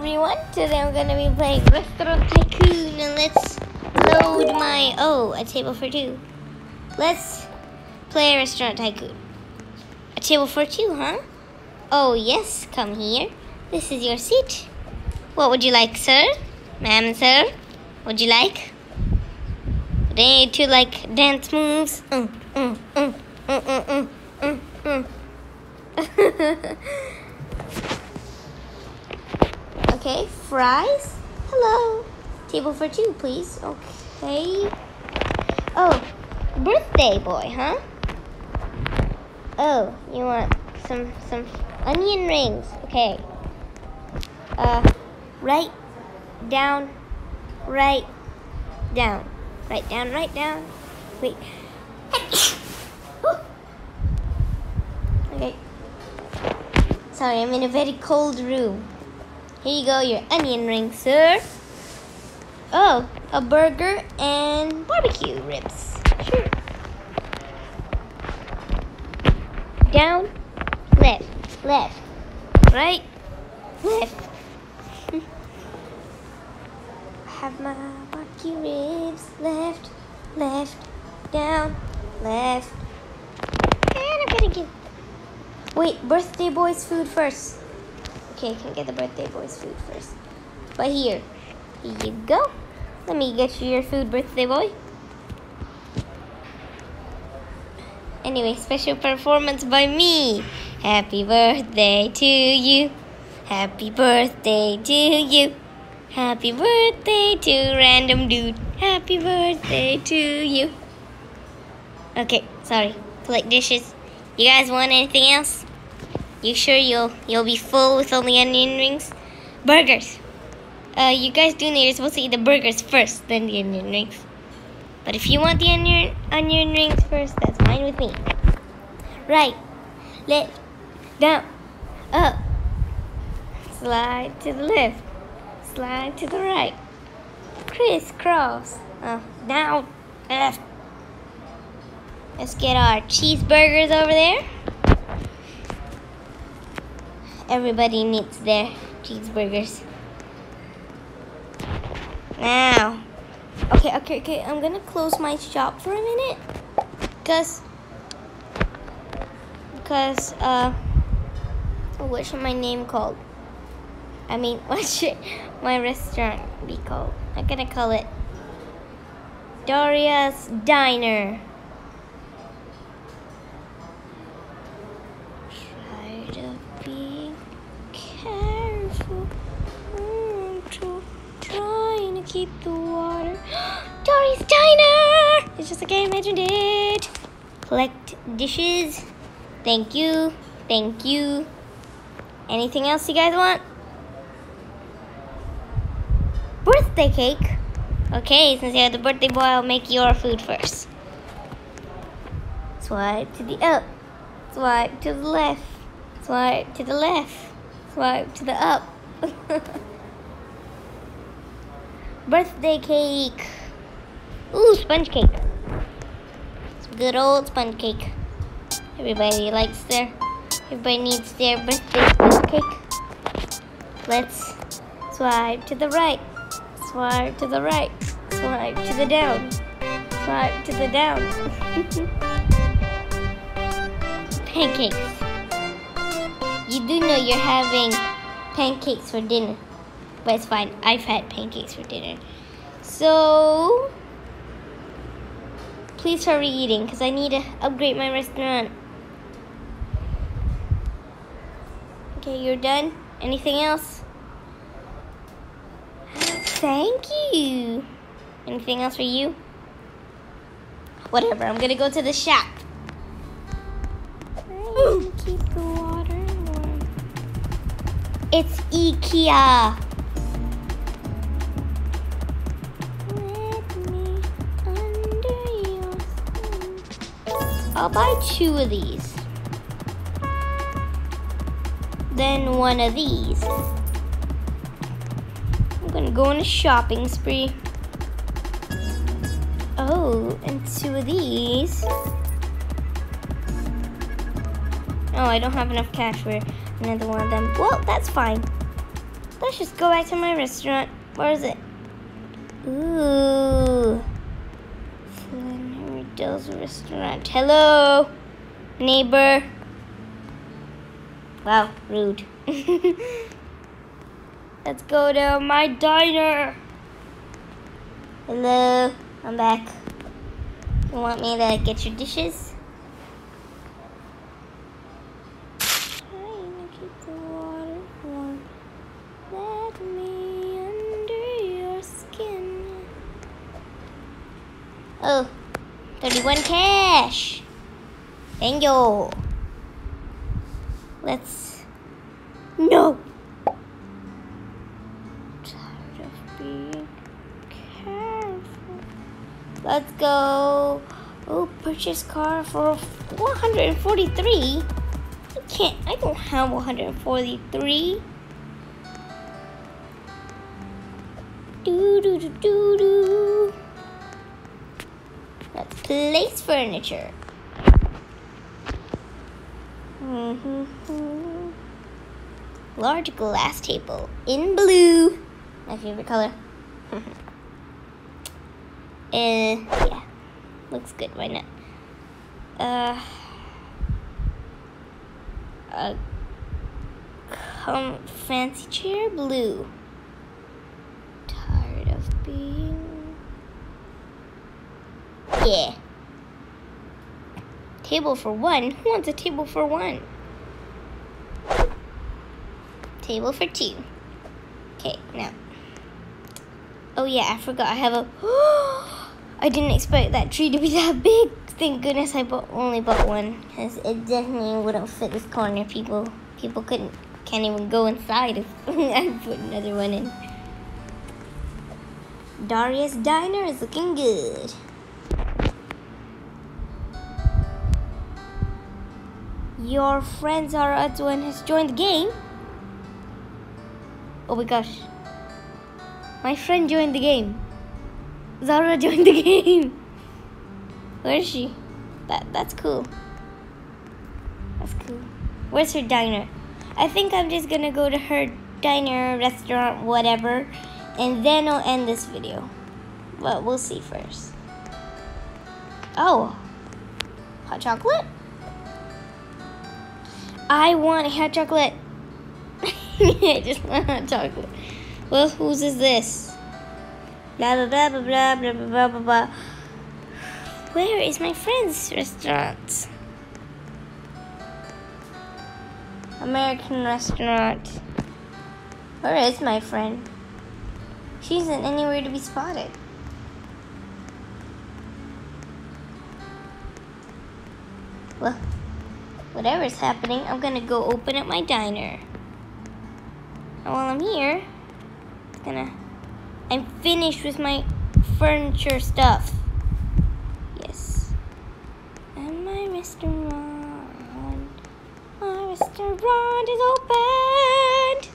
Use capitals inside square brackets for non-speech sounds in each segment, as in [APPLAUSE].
everyone. Today I'm gonna be playing Restaurant Tycoon and let's load my oh a table for two. Let's play Restaurant Tycoon. A table for two, huh? Oh yes, come here. This is your seat. What would you like, sir? Ma'am sir? Would you like? Ready to like dance moves? Mm, mm, mm, mm, mm, mm, mm, mm. [LAUGHS] Okay, fries. Hello. Table for two, please. Okay. Oh, birthday boy, huh? Oh, you want some some onion rings? Okay. Uh, right down, right down, right down, right down. Wait. [COUGHS] okay. Sorry, I'm in a very cold room. Here you go, your onion ring, sir. Oh, a burger and barbecue ribs. Sure. Down, left, left, right, left. [LAUGHS] I have my barbecue ribs, left, left, down, left. And I'm gonna get. Wait, birthday boy's food first. Okay, can get the birthday boy's food first. But here, here you go. Let me get you your food, birthday boy. Anyway, special performance by me. Happy birthday to you. Happy birthday to you. Happy birthday to random dude. Happy birthday to you. Okay, sorry. Collect dishes. You guys want anything else? You sure you'll you'll be full with only onion rings? Burgers. Uh, you guys do need. You're supposed to eat the burgers first, then the onion rings. But if you want the onion onion rings first, that's fine with me. Right, left, down, up. Slide to the left. Slide to the right. Crisscross. Uh, down, left. Let's get our cheeseburgers over there. Everybody needs their cheeseburgers. Now. Okay, okay, okay. I'm gonna close my shop for a minute. Cause because uh what should my name called? I mean [LAUGHS] what should my restaurant be called? I'm gonna call it Daria's Diner. Try to be careful. Mm, tr- trying to keep the water. [GASPS] Dory's Diner! It's just like I imagined it. Collect dishes. Thank you. Thank you. Anything else you guys want? Birthday cake. Okay, since you have the birthday boy, I'll make your food first. Swipe to the up. Swipe to the left. Swipe to the left. Swipe to the up. [LAUGHS] Birthday cake. Ooh, sponge cake. Good old sponge cake. Everybody likes their, everybody needs their birthday sponge cake. Let's swipe to the right. Swipe to the right. Swipe to the down. Swipe to the down. [LAUGHS] Pancakes. You do know you're having pancakes for dinner. But it's fine. I've had pancakes for dinner. So, please hurry eating because I need to upgrade my restaurant. Okay, you're done? Anything else? Thank you. Anything else for you? Whatever, I'm gonna go to the shop. Keep the water warm. It's IKEA. I'll buy two of these. Then one of these. I'm gonna go on a shopping spree. Oh, and two of these. Oh, I don't have enough cash for another one of them. Well, that's fine. let's just go back to my restaurant. Where is it? Ooh. Flannery restaurant. Hello, neighbor. Wow, rude. [LAUGHS] Let's go to my diner. Hello, I'm back. You want me to get your dishes? Oh, 31 cash. Thank you. Let's. No! Tired of being careful. Let's go. Oh, purchase car for 143. I can't. I don't have 143. Do do do do do. Let's place furniture. Mm -hmm. Large glass table in blue. My favorite color. uh, [LAUGHS] yeah. Looks good, why not? Uh, a fancy chair, blue. Tired of being yeah. Table for one? Who wants a table for one? Table for two. Okay, now. Oh yeah, I forgot I have a... [GASPS] I didn't expect that tree to be that big. Thank goodness I bought, only bought one. Because it definitely wouldn't fit this corner. People people couldn't can't even go inside if [LAUGHS] I put another one in. Daria's Diner is looking good. Your friend Zara Adwan has joined the game. Oh my gosh. My friend joined the game. Zara [LAUGHS] joined the game. Where is she? That that's cool. That's cool. Where's her diner? I think I'm just gonna go to her diner, restaurant, whatever, and then I'll end this video. But we'll see first. Oh, hot chocolate? I want hot chocolate. [LAUGHS] I just want hot chocolate. Well, whose is this? Blah, blah, blah, blah, blah, blah, blah, blah, blah. Where is my friend's restaurant? American restaurant. Where is my friend? She isn't anywhere to be spotted. Well, whatever's happening, I'm gonna go open up my diner. And while I'm here, I'm gonna, I'm finished with my furniture stuff. Yes. And my restaurant, my restaurant is open.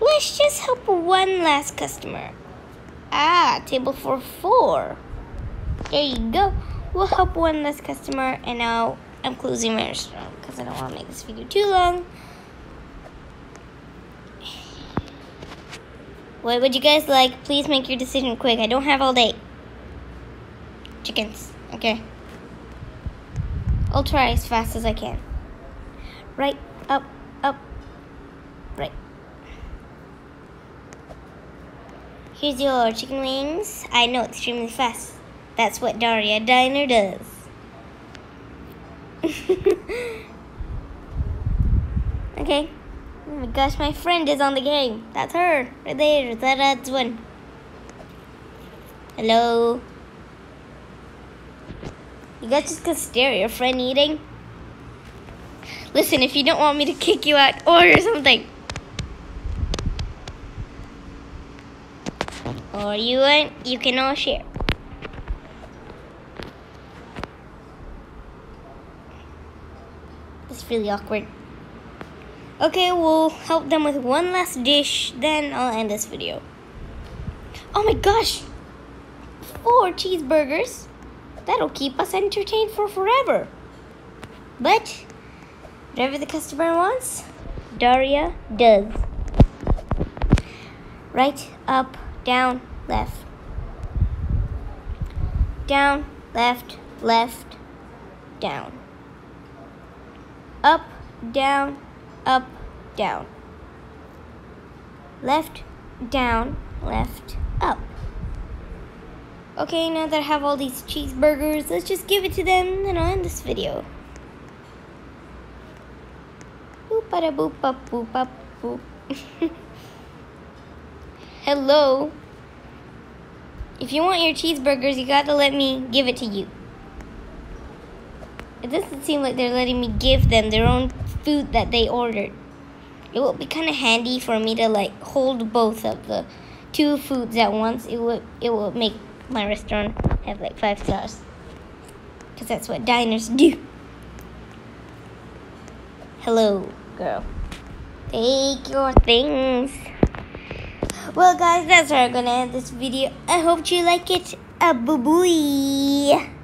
Let's just help one last customer. Ah, table for four. There you go we'll help one less customer and now I'm closing my restaurant because I don't want to make this video too long. What would you guys like? Please make your decision quick. I don't have all day. Chickens. Okay. I'll try as fast as I can. Right, up, up, right. Here's your chicken wings. I know extremely fast. That's what Daria Diner does. [LAUGHS] okay. Oh my gosh, my friend is on the game. That's her. Right there. That's one. Hello. You guys just gonna stare at your friend eating? Listen, if you don't want me to kick you out, order something. Or you want, you can all share. Really awkward. Okay, we'll help them with one last dish, then I'll end this video. Oh my gosh! Four cheeseburgers? That'll keep us entertained for forever. But, whatever the customer wants, Daria does. Right, up, down, left. Down, left, left, down. Up, down, up, down. Left, down, left, up. Okay, now that I have all these cheeseburgers, let's just give it to them and I'll end this video. Boop bada boop up boop up boop. [LAUGHS] Hello. If you want your cheeseburgers, you gotta let me give it to you. It doesn't seem like they're letting me give them their own food that they ordered. It would be kind of handy for me to like hold both of the two foods at once. It would it would make my restaurant have like five stars. Because that's what diners do. Hello, girl. Take your things. Well, guys, that's where I'm gonna end this video. I hope you like it. A boo boo.